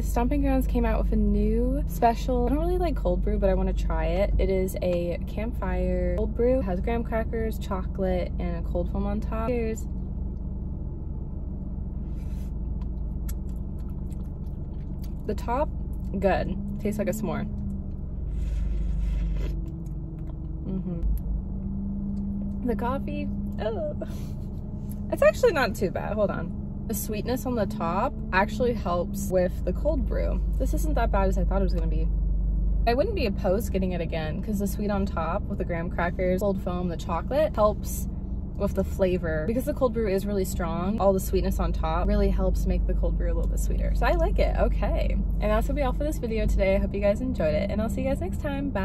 guys, Stomping Grounds came out with a new special. I don't really like cold brew, but I want to try it. It is a campfire cold brew. It has graham crackers, chocolate, and a cold foam on top. Cheers. The top, good. Tastes like a s'more. Mm -hmm. The coffee, oh. It's actually not too bad. Hold on. The sweetness on the top actually helps with the cold brew. This isn't that bad as I thought it was gonna be. I wouldn't be opposed getting it again because the sweet on top with the graham crackers, cold foam, the chocolate helps with the flavor. Because the cold brew is really strong, all the sweetness on top really helps make the cold brew a little bit sweeter. So I like it, okay. And that's gonna be all for this video today. I hope you guys enjoyed it and I'll see you guys next time, bye.